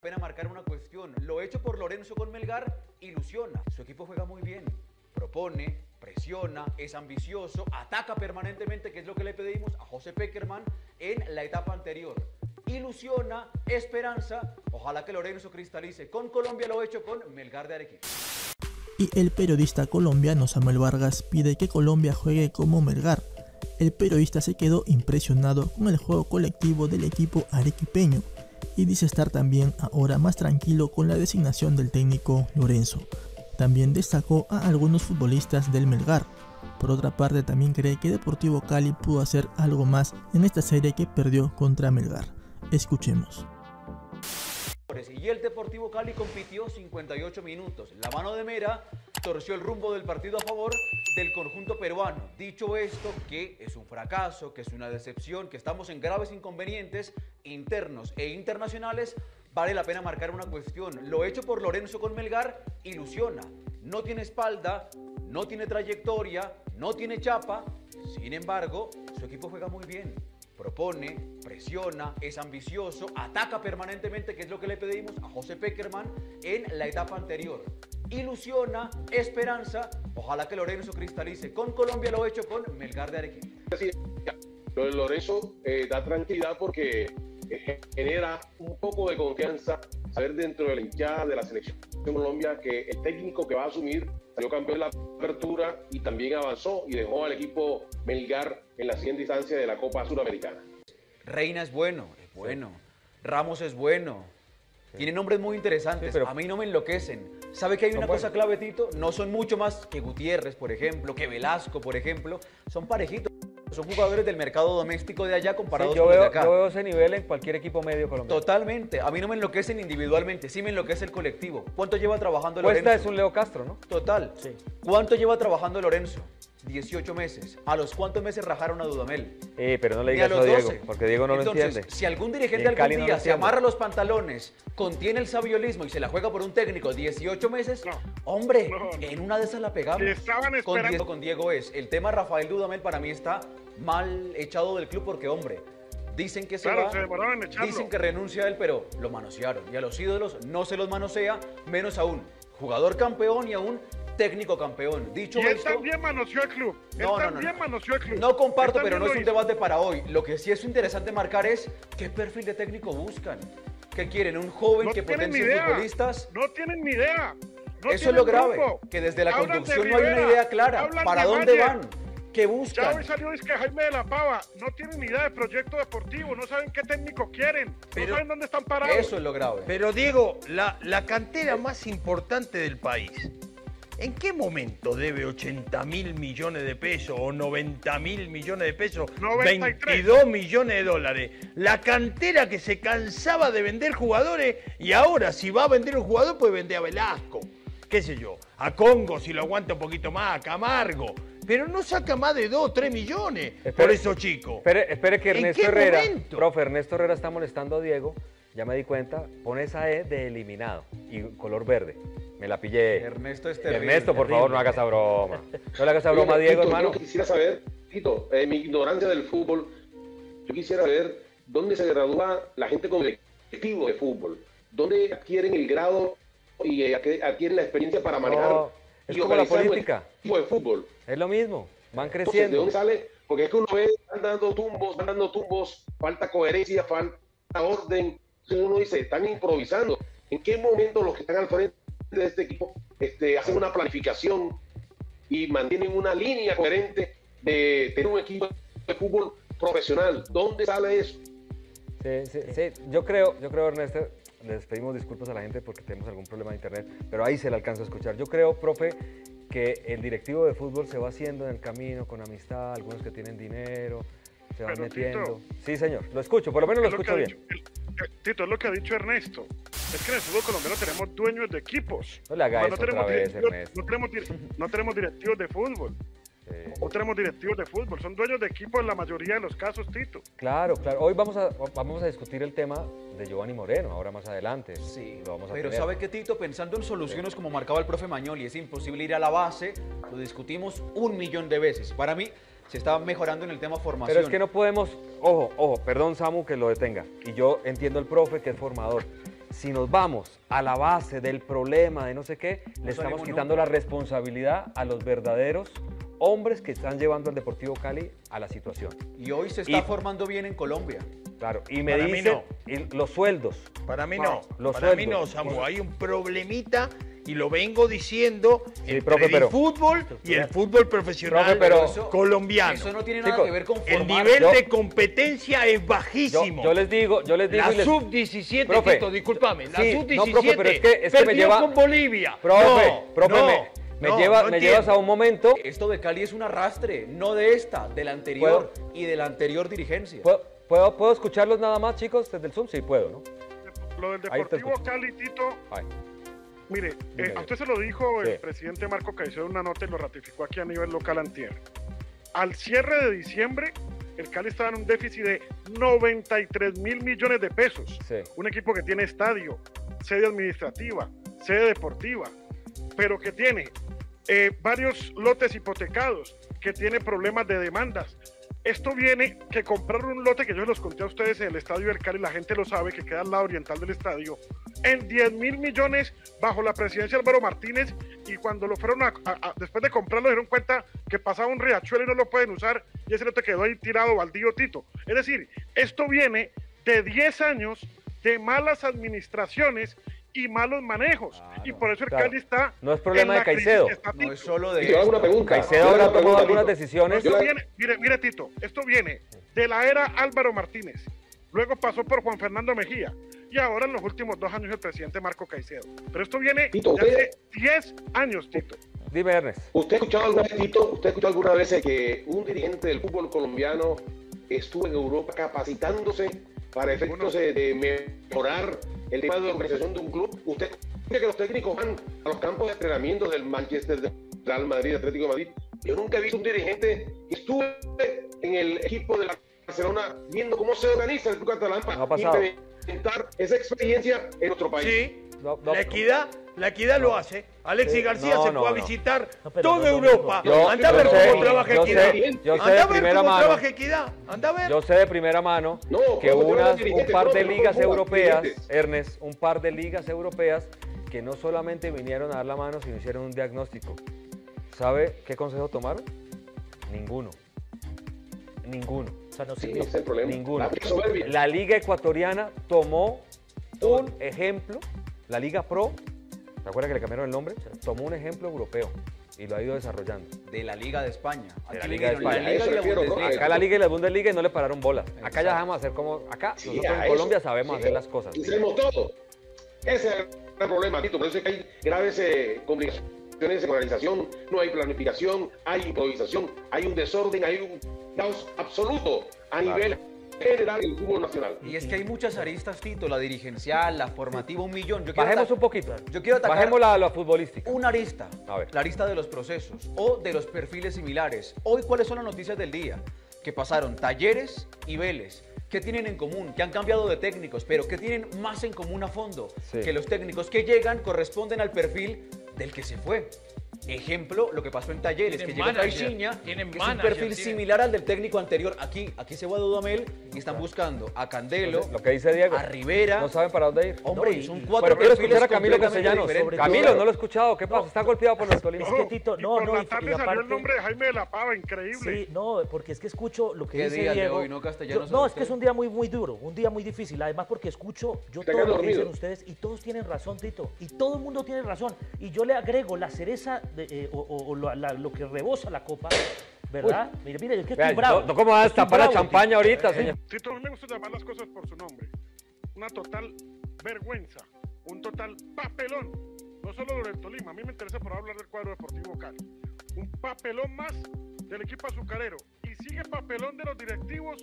pena marcar una cuestión. Lo hecho por Lorenzo con Melgar ilusiona. Su equipo juega muy bien. Propone, presiona, es ambicioso, ataca permanentemente, que es lo que le pedimos a José Peckerman en la etapa anterior. Ilusiona, esperanza. Ojalá que Lorenzo cristalice. Con Colombia lo hecho con Melgar de Arequipa. Y el periodista colombiano Samuel Vargas pide que Colombia juegue como Melgar. El periodista se quedó impresionado con el juego colectivo del equipo arequipeño y dice estar también ahora más tranquilo con la designación del técnico Lorenzo. También destacó a algunos futbolistas del Melgar. Por otra parte, también cree que Deportivo Cali pudo hacer algo más en esta serie que perdió contra Melgar. Escuchemos. Y el Deportivo Cali compitió 58 minutos. La mano de Mera torció el rumbo del partido a favor del conjunto peruano. Dicho esto, que es un fracaso, que es una decepción, que estamos en graves inconvenientes internos e internacionales, vale la pena marcar una cuestión. Lo hecho por Lorenzo con Melgar ilusiona. No tiene espalda, no tiene trayectoria, no tiene chapa. Sin embargo, su equipo juega muy bien propone, presiona, es ambicioso, ataca permanentemente, que es lo que le pedimos a José Peckerman en la etapa anterior. Ilusiona, esperanza, ojalá que Lorenzo cristalice. Con Colombia lo he hecho con Melgar de Arequipa. lo de Lorenzo eh, da tranquilidad porque eh, genera un poco de confianza saber dentro de la hinchada de la selección de Colombia que el técnico que va a asumir salió campeón de la apertura y también avanzó y dejó al equipo Melgar en la siguiente instancia de la Copa Suramericana. Reina es bueno, es bueno. Ramos es bueno. Tiene nombres muy interesantes, pero a mí no me enloquecen. ¿Sabe que hay una cosa clave, Tito? No son mucho más que Gutiérrez, por ejemplo, que Velasco, por ejemplo. Son parejitos. Son jugadores del mercado doméstico de allá comparados con los de acá. Yo veo ese nivel en cualquier equipo medio colombiano. Totalmente. A mí no me enloquecen individualmente, sí me enloquece el colectivo. ¿Cuánto lleva trabajando Cuesta Lorenzo? es un Leo Castro, ¿no? Total. Sí. ¿Cuánto lleva trabajando Lorenzo? 18 meses. ¿A los cuántos meses rajaron a Dudamel? Eh, pero no le a digas eso a los Diego, 12. porque Diego no Entonces, lo entiende. Si algún dirigente en algún Cali no día se amarra los pantalones, contiene el sabiolismo y se la juega por un técnico 18 meses, No. hombre, No, no. en una de esas la pegamos. Estaban con, esperando- Diego, con Diego es. El tema Rafael Dudamel para mí está mal echado del club porque, hombre, dicen que se Claro, va, se dicen que renuncia a él, pero lo manosearon. Y a los ídolos no se los manosea, menos aún jugador campeón y aún técnico campeón. Dicho Y él esto, también manoseó el club. Él no, no, no, también no. manoseó el club. No comparto, Él pero no es un debate para hoy. Lo que sí es interesante marcar es qué perfil de técnico buscan. ¿Qué quieren? ¿Un joven No que potencie futbolistas? No tienen ni idea. No Eso es lo grave, que desde la Hablan de conducción no hay una idea clara. hablan ¿Para de dónde Valle. van? ¿Qué Ya buscan? hoy salió es que Jaime de la Pava no tienen ni idea de proyecto deportivo, no saben qué técnico quieren, Pero- no saben dónde están parados. Eso es lo grave. Pero Diego, la, la cantera más importante del país, ¿en qué momento debe 80 mil millones de pesos o 90 mil millones de pesos? 93. 22 millones de dólares. La cantera que se cansaba de vender jugadores y ahora si va a vender un jugador puede vender a Velasco, qué sé yo, a Congo si lo aguanta un poquito más, a Camargo. Pero no saca más de 2, 3 millones por esos chicos. Espere, espere que ¿En Ernesto qué Herrera, momento? profe, Ernesto Herrera está molestando a Diego, ya me di cuenta, pone esa E de eliminado y color verde. Me la pillé. Ernesto es terrible, Ernesto, por favor, no hagas esa broma. No le hagas esa broma Diego, Tito, hermano. Yo quisiera saber, Tito, en mi ignorancia del fútbol, yo quisiera saber dónde se gradúa la gente con el directivo de fútbol, dónde adquieren el grado y eh, adqu- adquieren la experiencia para manejar No, es y como la política. equipo de fútbol. Es lo mismo, van Entonces, ¿de creciendo. dónde sale? Porque es que uno ve, van dando tumbos, van dando tumbos, falta coherencia, falta orden. Entonces uno dice, están improvisando. ¿En qué momento los que están al frente de este equipo este, hacen una planificación y mantienen una línea coherente de tener un equipo de fútbol profesional? ¿Dónde sale eso? Sí, sí, sí. Yo creo, yo creo, Ernesto, les pedimos disculpas a la gente porque tenemos algún problema de internet, pero ahí se le alcanza a escuchar. Yo creo, profe, que el directivo de fútbol se va haciendo en el camino con amistad, algunos que tienen dinero, se van Pero, metiendo. Tito, Sí, señor, lo escucho, por lo menos lo que escucho bien. dicho- el- Tito, es lo que ha dicho Ernesto. Es que en el fútbol colombiano tenemos dueños de equipos. No le haga otra tenemos vez, no tenemos, no tenemos directivos de fútbol. Eh, No tenemos directivos de fútbol. Son dueños de equipos en la mayoría de los casos, Tito. claro, claro. Hoy vamos a, vamos a discutir el tema de Giovanni Moreno, ahora más adelante. Sí, lo vamos a pero tener. ¿sabe qué, Tito? Pensando en soluciones como marcaba el profe Mañoli, es imposible ir a la base, lo discutimos un millón de veces. Para mí, se está mejorando en el tema formación. Pero es que no podemos, ojo, ojo, perdón Samu que lo detenga. Y yo entiendo el profe que es formador. Si nos vamos a la base del problema de no sé qué, le estamos quitando nunca. la responsabilidad a los verdaderos hombres que están llevando al Deportivo Cali a la situación. Y hoy se está Y- formando bien en Colombia. Claro, y me Para mí dicen no. y los sueldos. Para mí no. Los Para mí sueldos. no, Samu. Hay un problemita y lo vengo diciendo entre profe, el pero- fútbol y el fútbol profesional Profe, pero- eso- colombiano. Eso no tiene nada Chicos, que ver con el formar. nivel Yo- de competencia es Yo, bajísimo. yo les digo, yo les digo la y les- sub-17, Profe, Tito, discúlpame. La sí, sub-17 no, pero es que- es que me lleva- con Bolivia. Profe, no, profe, no, me, me no, lleva- no me llevas a un momento. Esto de Cali es un arrastre, no de esta, de la anterior y de la anterior dirigencia. ¿Puedo, puedo, puedo escucharlos nada más, chicos, desde el Zoom? Sí, puedo, ¿no? Lo del Deportivo. Cali, Tito, Ay. Mire, Dime, eh, a usted se lo dijo Sí. el presidente Marco Caicedo en una nota y lo ratificó aquí a nivel local antier. Al cierre de diciembre, el Cali estaba en un déficit de 93 mil millones de pesos. Sí. Un equipo que tiene estadio, sede administrativa, sede deportiva, pero que tiene eh, varios lotes hipotecados, que tiene problemas de demandas. Esto viene que compraron un lote que yo los conté a ustedes en el estadio del Cali, la gente lo sabe, que queda al lado oriental del estadio, en 10 mil millones bajo la presidencia de Álvaro Martínez y cuando lo fueron a, después de comprarlo dieron cuenta que pasaba un riachuelo y no lo pueden usar y ese lote quedó ahí tirado baldío Tito. Es decir, esto viene de 10 años de malas administraciones y malos manejos Claro, y por eso el claro. Cali está No es problema de Caicedo. No es solo de Y yo hago una pregunta. Caicedo habrá tomado algunas decisiones. Esto viene, mire, mire Tito, esto viene de la era Álvaro Martínez, luego pasó por Juan Fernando Mejía y ahora en los últimos dos años el presidente Marco Caicedo. Pero esto viene Tito, de hace 10 años, Tito. Dime, Ernest. ¿Usted ha escuchado alguna vez, Tito, usted ha escuchado alguna vez que un dirigente del fútbol colombiano estuvo en Europa capacitándose para efectos de, de mejorar el tema de la organización de un club? ¿Usted cree que los técnicos van a los campos de entrenamiento del Manchester, del Real Madrid, Atlético de Madrid? Yo nunca he visto un dirigente que estuve en el equipo de la Barcelona viendo cómo se organiza el club catalán para No implementar esa experiencia en nuestro país. Sí, No, no. la equidad, la equidad lo hace. Alexis Sí, García no, se no, fue a no. visitar No, toda no, no, Europa. Yo, Anda a ver sé, cómo trabaja yo equidad. sé, yo sé Anda de a ver cómo mano. trabaja equidad. Anda a ver. Yo sé de primera mano No, que unas, un par no, de no ligas europeas. Ernest, un par de ligas europeas que no solamente vinieron a dar la mano, sino hicieron un diagnóstico. ¿Sabe qué consejo tomaron? Ninguno. Ninguno. O sea, no Sí, sirve. ese es el problema. Ninguno. La Liga Ecuatoriana tomó un ejemplo, la Liga Pro, ¿se acuerda que le cambiaron el nombre? Tomó un ejemplo europeo y lo ha ido desarrollando. De la Liga de España. De la Liga de vinieron la España. Liga y la. Bundesliga. Acá la Liga y la Bundesliga y no le pararon bola. Acá ya dejamos hacer como. Acá, Sí, nosotros en Colombia eso. sabemos Sí. hacer las cosas. Sabemos todo. Ese es el problema, Tito. Por eso es que hay graves eh, complicaciones en organización, no hay planificación, hay improvisación, hay un desorden, hay un caos absoluto a Claro. nivel general del fútbol nacional. Y es que hay muchas aristas, Tito, la dirigencial, la formativa, un millón. Yo Bajemos un poquito. Yo quiero atacar Bajemos la, la futbolística. una arista, A ver. la arista de los procesos o de los perfiles similares. Hoy, ¿cuáles son las noticias del día? Que pasaron Talleres y Vélez. ¿Qué tienen en común? Que han cambiado de técnicos, pero ¿qué tienen más en común a fondo? Sí. Que los técnicos que llegan corresponden al perfil del que se fue. Ejemplo, lo que pasó en Talleres, que llegó Caixinha, tienen que es un perfil tienen- similar al del técnico anterior. Aquí, aquí se va a Dudamel y están buscando a Candelo, Lo que dice Diego. a Rivera. No saben para dónde ir. Hombre, No, y- son y- cuatro Bueno, quiero escuchar a Camilo Castellanos. Camilo, no lo he escuchado. ¿Qué pasa? Está golpeado por los Tolima. Es que Tito, y no, por no, la y- tarde y salió aparte- el nombre de Jaime de la Pava, increíble. Sí, no, porque es que escucho lo que ¿Qué dice día de Diego. hoy, no, Castellanos, Yo- no, es que es un día muy, muy duro, un día muy difícil. Además, porque escucho yo todo lo que dicen ustedes y todos tienen razón, Tito. Y todo el mundo tiene razón. Y yo le agrego la cereza de, eh, o, o- o lo, la- lo que rebosa la copa, ¿verdad? Mire, mire, es que estoy Vean, bravo. no, ¿Cómo va a destapar la champaña ahorita, señor? Tito, a mí me gusta llamar las cosas por su nombre. Una total vergüenza, un total papelón. No solo del Tolima, a mí me interesa por hablar del cuadro deportivo Cali. Un papelón más del equipo azucarero. Y sigue papelón de los directivos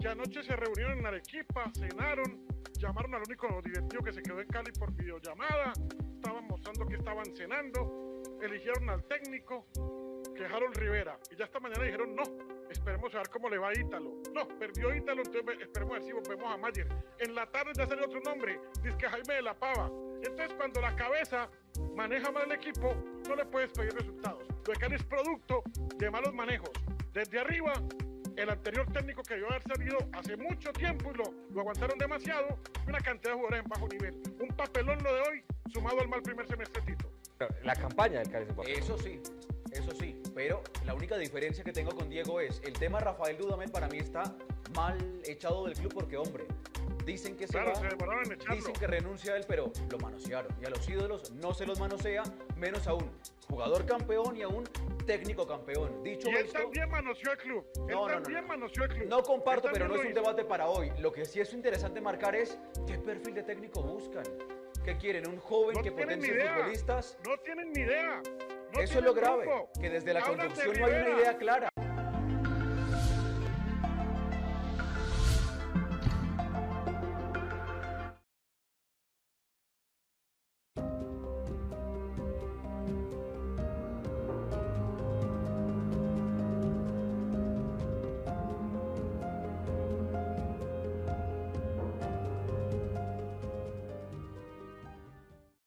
que anoche se reunieron en Arequipa, cenaron, llamaron al único directivo que se quedó en Cali por videollamada, estaban mostrando que estaban cenando, eligieron al técnico, que Harold Rivera. Y ya esta mañana dijeron, no, esperemos a ver cómo le va a Ítalo. No, perdió Ítalo, entonces esperemos a ver si volvemos a Mayer. En la tarde ya salió otro nombre, dice que Jaime de la Pava. Entonces cuando la cabeza maneja mal el equipo, no le puedes pedir resultados. Lo Cali es producto de malos manejos. Desde arriba, el anterior técnico que debió haber salido hace mucho tiempo y lo, lo aguantaron demasiado, una cantidad de jugadores en bajo nivel. Un papelón lo de hoy, sumado al mal primer semestre Tito. La campaña del un papel. Eso sí, eso sí, pero la única diferencia que tengo con Diego es el tema Rafael Dudamel para mí está mal echado del club porque hombre, dicen que se Claro, va, se en dicen que renuncia a él, pero lo manosearon y a los ídolos no se los manosea, menos a un jugador campeón y a un técnico campeón. Dicho Y él esto, también manoseó el club. Él No, no, no, también no. manoseó el club. no comparto, pero no es un debate para hoy. Lo que sí es interesante marcar es qué perfil de técnico buscan. ¿Qué quieren? ¿Un joven No que potencie futbolistas? No tienen ni idea. No Eso es lo grave, que desde la Hablan de conducción no hay una idea clara.